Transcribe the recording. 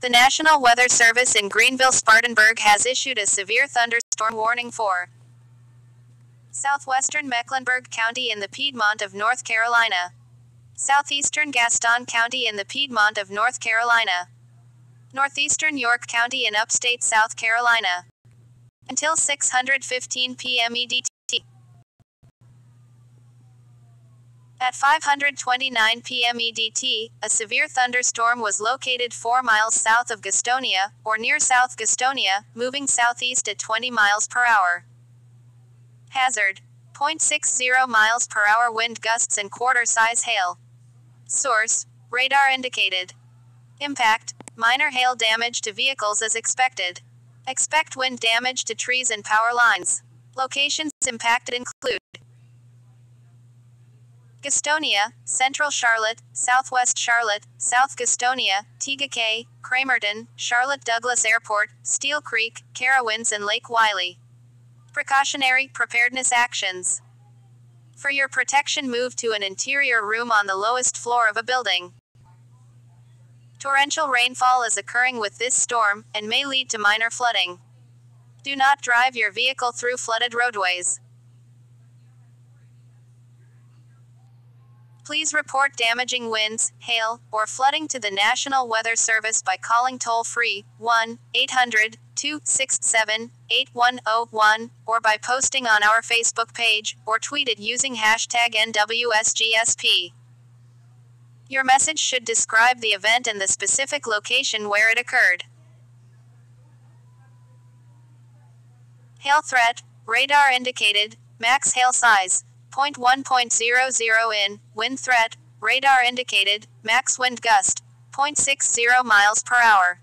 The National Weather Service in Greenville Spartanburg has issued a severe thunderstorm warning for southwestern Mecklenburg County in the Piedmont of North Carolina, southeastern Gaston County in the Piedmont of North Carolina, northeastern York County in upstate South Carolina. Until 6:15 p.m. EDT. At 5:29 p.m. EDT, a severe thunderstorm was located 4 miles south of Gastonia, or near South Gastonia, moving southeast at 20 miles per hour. Hazard: 0.60 miles per hour wind gusts and quarter-size hail. Source: radar indicated. Impact: minor hail damage to vehicles as expected. Expect wind damage to trees and power lines. Locations impacted include Gastonia, Central Charlotte, Southwest Charlotte, South Gastonia, Tega Cay, Cramerton, Charlotte Douglas Airport, Steel Creek, Carowinds, and Lake Wylie. Precautionary preparedness actions. For your protection, move to an interior room on the lowest floor of a building. Torrential rainfall is occurring with this storm and may lead to minor flooding. Do not drive your vehicle through flooded roadways. Please report damaging winds, hail, or flooding to the National Weather Service by calling toll free 1 800 267 8101 or by posting on our Facebook page or tweet it using hashtag NWSGSP. Your message should describe the event and the specific location where it occurred. Hail threat, radar indicated, max hail size, 0.1.00 in, wind threat, radar indicated, max wind gust, 0.60 miles per hour.